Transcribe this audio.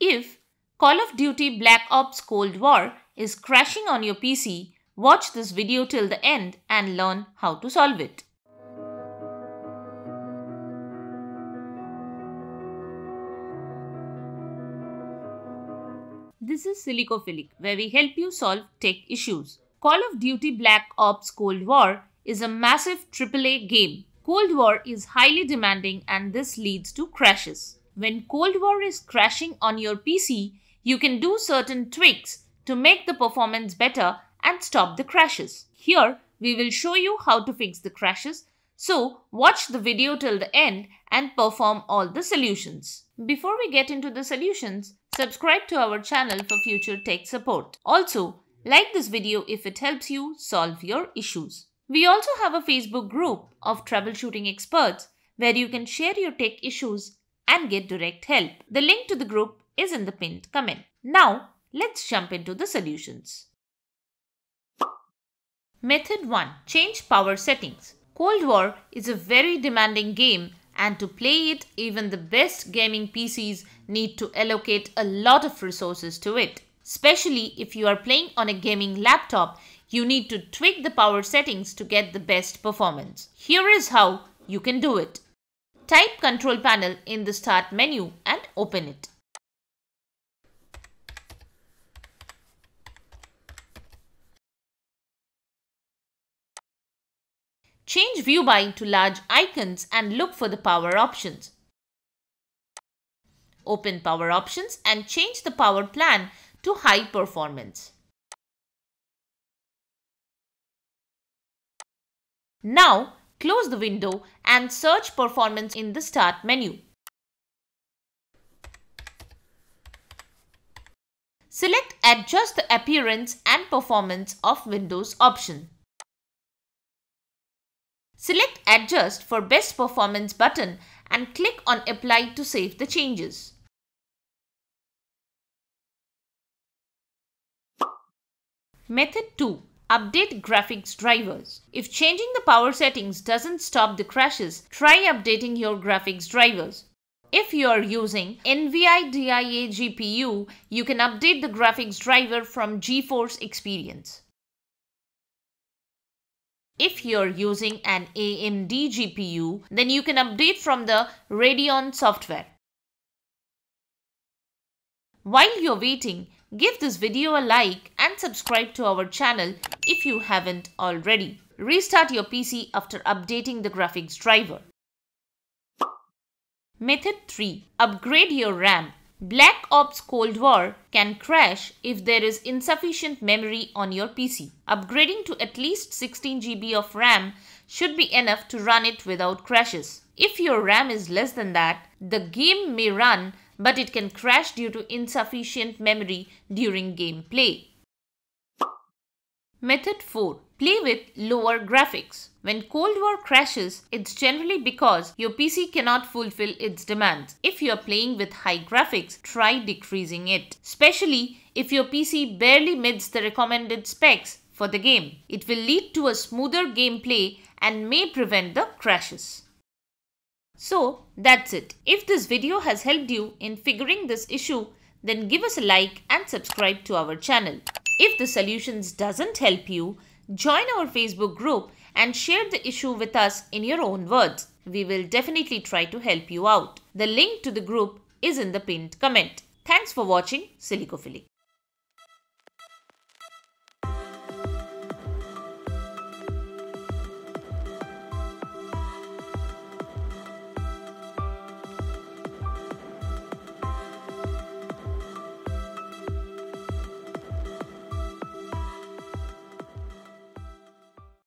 If Call of Duty Black Ops Cold War is crashing on your PC, watch this video till the end and learn how to solve it. This is Silicophilic, where we help you solve tech issues. Call of Duty Black Ops Cold War is a massive AAA game. Cold War is highly demanding and this leads to crashes. When Cold War is crashing on your PC, you can do certain tweaks to make the performance better and stop the crashes. Here, we will show you how to fix the crashes. So, watch the video till the end and perform all the solutions. Before we get into the solutions, subscribe to our channel for future tech support. Also, like this video if it helps you solve your issues. We also have a Facebook group of troubleshooting experts where you can share your tech issues and get direct help. The link to the group is in the pinned comment. Now, let's jump into the solutions. Method 1. Change power settings. Cold War is a very demanding game and to play it, even the best gaming PCs need to allocate a lot of resources to it. Especially if you are playing on a gaming laptop, you need to tweak the power settings to get the best performance. Here is how you can do it. Type control panel in the start menu and open it. Change view by to large icons and look for the power options. Open power options and change the power plan to high performance. Now close the window and search performance in the start menu. Select adjust the appearance and performance of Windows option. Select Adjust for Best Performance button and click on Apply to save the changes. Method 2. Update graphics drivers. If changing the power settings doesn't stop the crashes, try updating your graphics drivers. If you are using NVIDIA GPU, you can update the graphics driver from GeForce Experience. If you're using an AMD GPU, then you can update from the Radeon software. While you're waiting, give this video a like and subscribe to our channel if you haven't already. Restart your PC after updating the graphics driver. Method 3. Upgrade your RAM. Black Ops Cold War can crash if there is insufficient memory on your PC. Upgrading to at least 16 GB of RAM should be enough to run it without crashes. If your RAM is less than that, the game may run but it can crash due to insufficient memory during gameplay. Method 4. Play with lower graphics. When Cold War crashes, it's generally because your PC cannot fulfill its demands. If you're playing with high graphics, try decreasing it. Especially if your PC barely meets the recommended specs for the game. It will lead to a smoother gameplay and may prevent the crashes. So that's it. If this video has helped you in figuring this issue, then give us a like and subscribe to our channel. If the solutions doesn't help you, join our Facebook group and share the issue with us in your own words. We will definitely try to help you out. The link to the group is in the pinned comment. Thanks for watching Silicophilic.